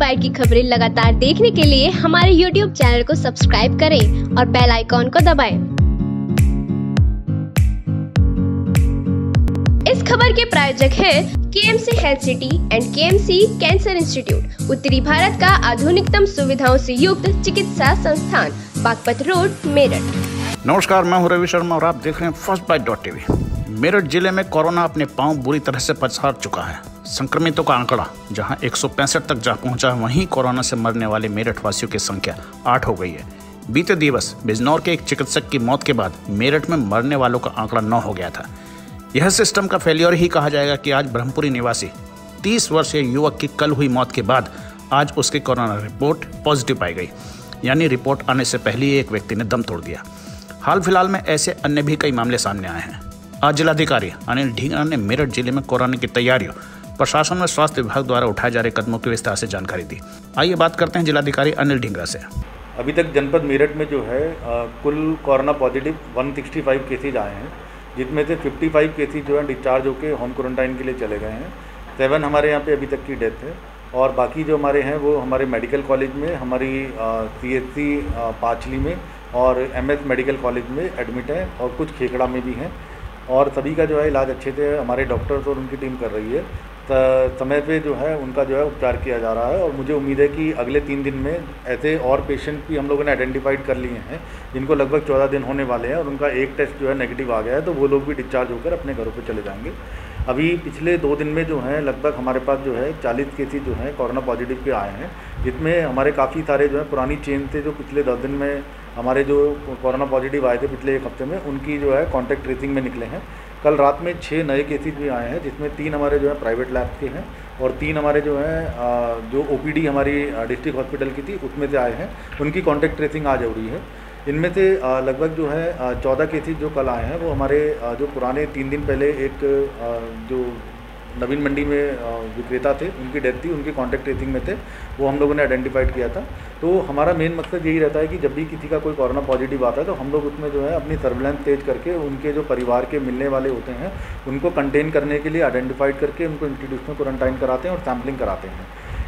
Classified की खबरें लगातार देखने के लिए हमारे यूट्यूब चैनल को सब्सक्राइब करें और बेल आइकॉन को दबाएँ। इस खबर के प्रायोजक है K M C health city and K M C cancer institute उत्तरी भारत का आधुनिकतम सुविधाओं से युक्त चिकित्सा संस्थान, बागपत रोड, मेरठ नमस्कार, मैं हूँ रवि शर्मा और आप देख रहे हैं first bite dot TV Meerut ज़िले में कोरोना अपने पाँव बुरी तरह से पछाड़ चुका है। संक्रमितों का आंकड़ा, जहाँ एक सौ पैंसठ तक जा पहुँचा है, वहीं कोरोना से मरने वाले मेरठ वासियों की संख्या आठ हो गई है। बीते दिवस बिजनौर के एक चिकित्सक की मौत के बाद मेरठ में मरने वालों का आंकड़ा नौ हो गया था। यह सिस्टम का फेलियर ही कहा जाएगा कि आज ब्रह्मपुरी निवासी 30 वर्षीय युवक की कल हुई मौत के बाद आज उसकी कोरोना रिपोर्ट पॉजिटिव पाई गई। यानी रिपोर्ट आने से पहले ही एक व्यक्ति ने दम तोड़ दिया। हाल फ़िलहाल में ऐसे अन्य भी कई मामले सामने आए हैं। जिलाधिकारी अनिल ढींगरा ने मेरठ ज़िले में कोरोना की तैयारियों प्रशासन व स्वास्थ्य विभाग द्वारा उठाए जा रहे कदमों की विस्तार से जानकारी दी। आइए बात करते हैं जिलाधिकारी अनिल ढींगरा से। अभी तक जनपद मेरठ में जो है आ, कुल कोरोना पॉजिटिव 165 केसेज आए हैं जिसमें से 55 केसेज जो है डिस्चार्ज होकर होम क्वारंटाइन के लिए चले गए हैं सेवन हमारे यहाँ पे अभी तक की डेथ है और बाकी जो हमारे हैं वो हमारे मेडिकल कॉलेज में हमारी सी एच सी पाचली में और एम एस मेडिकल कॉलेज में एडमिट है और कुछ खेकड़ा में भी हैं और सभी का जो है इलाज अच्छे से हमारे डॉक्टर्स और उनकी टीम कर रही है। समय पे जो है उनका जो है उपचार किया जा रहा है और मुझे उम्मीद है कि अगले तीन दिन में ऐसे और पेशेंट भी हम लोगों ने आइडेंटिफाइड कर लिए हैं, जिनको लगभग चौदह दिन होने वाले हैं और उनका एक टेस्ट जो है नेगेटिव आ गया है तो वो लोग भी डिस्चार्ज होकर अपने घरों पर चले जाएँगे। अभी पिछले दो दिन में जो है, लगभग हमारे पास जो है चालीस केसेज जो हैं कोरोना पॉजिटिव के आए हैं जिसमें हमारे काफ़ी सारे जो है, पुरानी चेन थे, जो पिछले दस दिन में हमारे जो कोरोना पॉजिटिव आए थे, पिछले एक हफ़्ते में, उनकी जो है कॉन्टैक्ट ट्रेसिंग में निकले हैं। कल रात में छः नए केसेज भी आए हैं, जिसमें तीन हमारे जो है प्राइवेट लैब के हैं, और तीन हमारे जो हैं जो ओपीडी हमारी डिस्ट्रिक्ट हॉस्पिटल की थी, उसमें से आए हैं। उनकी कॉन्टैक्ट ट्रेसिंग आज हो रही है। इनमें से लगभग जो है चौदह केसेज जो कल आए हैं, वो हमारे जो पुराने तीन दिन पहले एक जो नवीन मंडी में विक्रेता थे, उनकी डेथ थी, उनके कॉन्टैक्ट ट्रेसिंग में थे, वो हम लोगों ने आइडेंटिफाइड किया था। तो हमारा मेन मकसद यही रहता है कि जब भी किसी का कोई कोरोना पॉजिटिव आता है तो हम लोग उसमें जो है, अपनी सर्विलेंस तेज करके, उनके जो परिवार के मिलने वाले होते हैं, उनको कंटेन करने के लिए आइडेंटिफाइड करके, उनको इंस्टीट्यूशन क्वारंटाइन कराते हैं और सैम्पलिंग कराते हैं।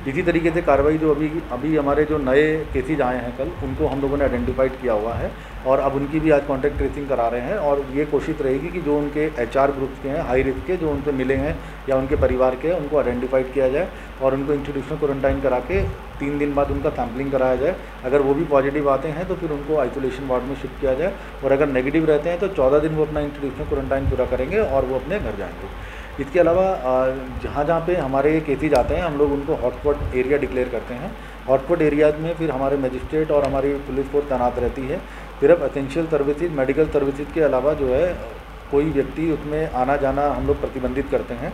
इसी तरीके से कार्रवाई जो अभी अभी हमारे जो नए केसेज आए हैं कल, उनको हम लोगों ने आइडेंटिफाइड किया हुआ है। और अब उनकी भी आज कॉन्टैक्ट ट्रेसिंग करा रहे हैं और ये कोशिश रहेगी कि जो उनके एच आर ग्रुप्स के हैं हाई रिस्क के, जो उनसे मिले हैं या उनके परिवार के हैं, उनको आइडेंटिफाइड किया जाए और उनको इंस्टीट्यूशनल क्वारंटाइन करा के तीन दिन बाद उनका सैम्पलिंग कराया जाए। अगर वो भी पॉजिटिव आते हैं तो फिर उनको आइसोलेशन वार्ड में शिफ्ट किया जाए और अगर नेगेटिव रहते हैं तो चौदह दिन वो अपना इंस्टीट्यूशनल क्वारंटाइन पूरा करेंगे और वो अपने घर जाएँगे। इसके अलावा जहाँ जहाँ पे हमारे केसेज आते हैं, हम लोग उनको हॉटस्पॉट एरिया डिक्लेयर करते हैं। हॉटस्पॉट एरियाज़ में फिर हमारे मजिस्ट्रेट और हमारी पुलिस फोर्स तैनात रहती है। सिर्फ़ असेंशियल सर्विसेज़ मेडिकल सर्विसेज़ के अलावा जो है, कोई व्यक्ति उसमें आना जाना हम लोग प्रतिबंधित करते हैं।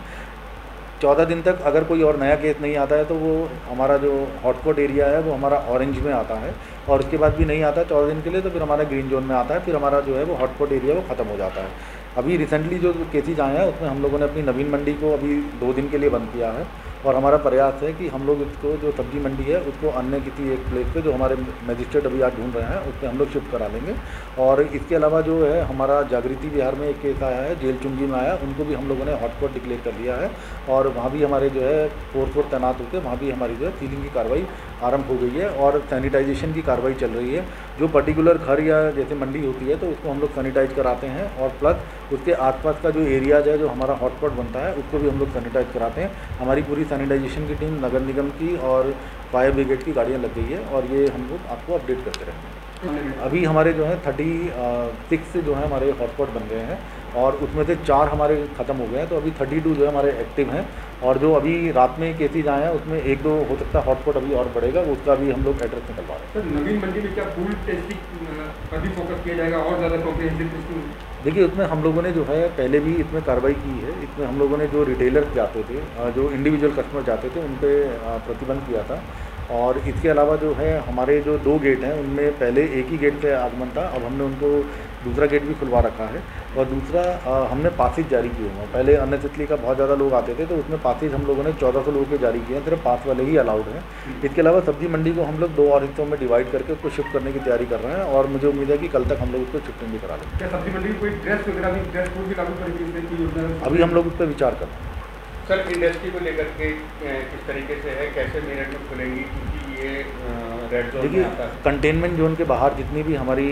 चौदह दिन तक अगर कोई और नया केस नहीं आता है तो वो हमारा जो हॉटस्पॉट एरिया है, वो हमारा ऑरेंज में आता है। और उसके बाद भी नहीं आता है चौदह दिन के लिए तो फिर हमारा ग्रीन जोन में आता है, फिर हमारा जो है वो हॉटस्पॉट एरिया वो ख़त्म हो जाता है। अभी रिसेंटली जो केसेज आए हैं, उसमें हम लोगों ने अपनी नवीन मंडी को अभी दो दिन के लिए बंद किया है और हमारा प्रयास है कि हम लोग इसको, जो सब्ज़ी मंडी है, उसको अन्य किसी एक प्लेस पे जो हमारे मजिस्ट्रेट अभी आज ढूंढ रहे हैं, उस पर हम लोग शिफ्ट करा लेंगे। और इसके अलावा जो है हमारा जागृति बिहार में एक केस आया है जेल चुंगी में आया, उनको भी हम लोगों ने हॉटस्पॉट डिक्लेयर कर दिया है। और वहाँ भी हमारे जो है फोर्स फोर्स तैनात होकर वहाँ भी हमारी जो है सीलिंग की कार्रवाई आरंभ हो गई है और सैनिटाइजेशन की कार्रवाई चल रही है। जो पर्टिकुलर घर या जैसे मंडी होती है तो उसको हम लोग सैनिटाइज कराते हैं और प्लस उसके आसपास का जो एरियाज़ है जो हमारा हॉटस्पॉट बनता है उसको भी हम लोग सैनिटाइज कराते हैं। हमारी पूरी सैनिटाइजेशन की टीम नगर निगम की और फायर ब्रिगेड की गाड़ियाँ लग गई है और ये हम लोग आपको अपडेट करते रहेंगे। अभी हमारे जो है थर्टी सिक्स जो है हमारे हॉटस्पॉट बन गए हैं। और उसमें से चार हमारे ख़त्म हो गए हैं तो अभी थर्टी टू जो है हमारे एक्टिव हैं। और जो अभी रात में केसेज आए हैं उसमें एक दो हो सकता है हॉटस्पॉट अभी और बढ़ेगा उसका भी हम लोग एड्रेस निकलवा रहे हैं। सर नवीन मंडी में क्या फुल टेस्टिंग पर भी फोकस किया जाएगा और ज़्यादा कॉम्प्रिहेंसिव टेस्टिंग देखिए उसमें हम लोगों ने जो है पहले भी इसमें कार्रवाई की है। इसमें हम लोगों ने जो रिटेलर जाते थे जो इंडिविजुअल कस्टमर जाते थे उन पर प्रतिबंध किया था। और इसके अलावा जो है हमारे जो दो गेट हैं उनमें पहले एक ही गेट से आगमन था अब हमने उनको दूसरा गेट भी खुलवा रखा है और दूसरा आ, हमने पासिस जारी किए हुए हैं। पहले अन्य तितली का बहुत ज़्यादा लोग आते थे तो उसमें पासिस हम लोगों ने चौदह सौ लोगों के जारी किए हैं सिर्फ़ पास वाले ही अलाउड हैं। इसके अलावा सब्ज़ी मंडी को हम लोग दो और हिस्सों में डिवाइड करके उसको शिफ्ट करने की तैयारी कर रहे हैं और मुझे उम्मीद है कि कल तक हम लोग उसको शिफ्टिंग भी करा लेंगे सब्ज़ी मंडी कोई ड्रेस वगैरह भी ड्रेस कोड भी लागू करेंगे अभी हम लोग उस पर विचार कर रहे हैं। सर इंडस्ट्री को लेकर के किस तरीके से है कैसे मेरठ में खुलेंगी? क्योंकि ये रेड जोन देखिए कंटेनमेंट जोन के बाहर जितनी भी हमारी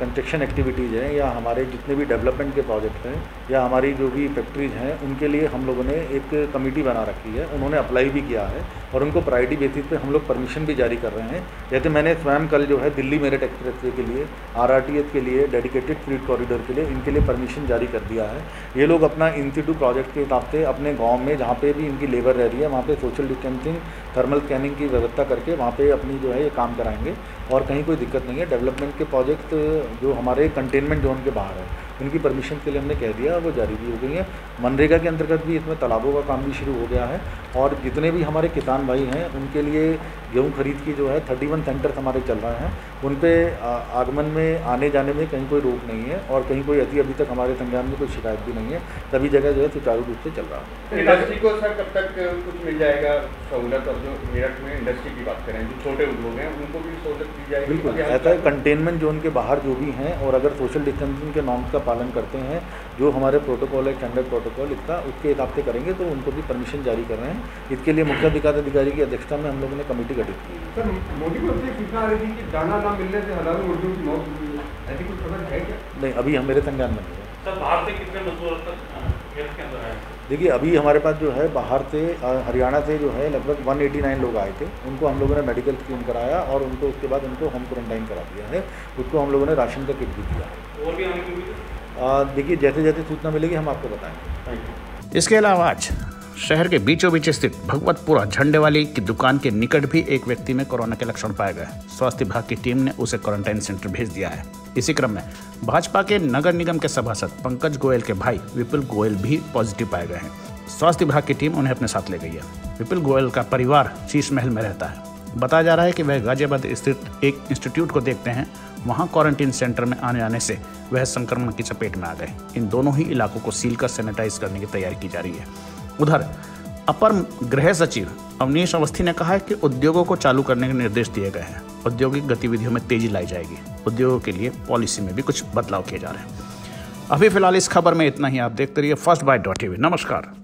कंस्ट्रक्शन एक्टिविटीज़ हैं या हमारे जितने भी डेवलपमेंट के प्रोजेक्ट हैं या हमारी जो भी फैक्ट्रीज हैं उनके लिए हम लोगों ने एक कमेटी बना रखी है। उन्होंने अप्लाई भी किया है और उनको प्रायोरिटी बेसिस पे हम लोग परमिशन भी जारी कर रहे हैं। जैसे मैंने स्वयं कल जो है दिल्ली मेरठ एक्सप्रेस के लिए आर के लिए डेडिकेटेड फ्रीड कॉरिडोर के लिए इनके लिए परमिशन जारी कर दिया है। ये लोग अपना इंस्टीट्यूट प्रोजेक्ट के हिसाब से अपने गाँव में जहाँ पर भी इनकी लेबर रह रही है वहाँ पर सोशल डिस्टेंसिंग थर्मल स्कैनिंग की व्यवस्था करके वहाँ पे अपनी जो है ये काम कराएँगे और कहीं कोई दिक्कत नहीं है। डेवलपमेंट के प्रोजेक्ट जो हमारे कंटेनमेंट जोन के बाहर है उनकी परमिशन के लिए हमने कह दिया वो जारी भी हो गई है। मनरेगा के अंतर्गत भी इसमें तालाबों का काम भी शुरू हो गया है और जितने भी हमारे किसान भाई हैं उनके लिए गेहूँ खरीद की जो है थर्टी वन सेंटर्स हमारे चल रहे हैं। उन पर आगमन में आने जाने में कहीं कोई रोक नहीं है और कहीं कोई अति अभी तक हमारे संज्ञान में कोई शिकायत भी नहीं है। सभी जगह जो है सुचारू रूप से चल रहा है। इंडस्ट्री को सर कब तक कुछ मिल जाएगा सहूलत? और जो मेरठ में इंडस्ट्री की बात करें जो छोटे उद्योग हैं उनको भी सहूलत दी जाएगी? बिल्कुल ऐसा कंटेनमेंट जोन के बाहर जो भी हैं और अगर सोशल डिस्टेंसिंग के नॉर्म्स का पालन करते हैं जो हमारे प्रोटोकॉल है स्टैंडर्ड प्रोटोकॉल इसका उसके हिसाब से करेंगे तो उनको भी परमिशन जारी कर रहे हैं। इसके लिए मुख्य विकास अधिकारी की अध्यक्षता में हम लोगों ने कमेटी गठित की सर मोदी को सूचना आ रही थी कि दाना ना मिलने से हज़ारों मुर्गियों की मौत हुई है। ऐसी कुछ खबर है क्या? नहीं अभी हम मेरे संज्ञान में नहीं है। सर बाहर से कितने मजदूर तक के अंदर आए? देखिए अभी हमारे पास जो है बाहर से हरियाणा से जो है लगभग 189 लोग आए थे। उनको हम लोगों ने मेडिकल स्क्रीन कराया और उनको उसके बाद उनको होम क्वारंटाइन करा दिया है। उसको हम लोगों ने राशन का किट भी दिया है। और भी आने देखिए जैसे जैसे सूचना मिलेगी हम आपको बताएँगे। इसके अलावा आज शहर के बीचों बीच स्थित भगवतपुरा झंडे वाली की दुकान के निकट भी एक व्यक्ति में कोरोना के लक्षण पाए गए। स्वास्थ्य विभाग की टीम ने उसे क्वारंटाइन सेंटर भेज दिया है। इसी क्रम में भाजपा के नगर निगम के सभासद पंकज गोयल के भाई विपुल गोयल भी पॉजिटिव पाए गए हैं। स्वास्थ्य विभाग की टीम उन्हें अपने साथ ले गई है। विपुल गोयल का परिवार शीश महल में रहता है। बताया जा रहा है कि वह गाजियाबाद स्थित एक इंस्टीट्यूट को देखते हैं वहाँ क्वारंटीन सेंटर में आने आने से वह संक्रमण की चपेट में आ गए। इन दोनों ही इलाकों को सील कर सैनिटाइज करने की तैयारी की जा रही है। उधर, अपर गृह सचिव अवनीश अवस्थी ने कहा है कि उद्योगों को चालू करने के निर्देश दिए गए हैं। औद्योगिक गतिविधियों में तेज़ी लाई जाएगी। उद्योगों के लिए पॉलिसी में भी कुछ बदलाव किए जा रहे हैं। अभी फ़िलहाल इस खबर में इतना ही। आप देखते रहिए फ़र्स्ट बाइट डॉट टीवी। नमस्कार।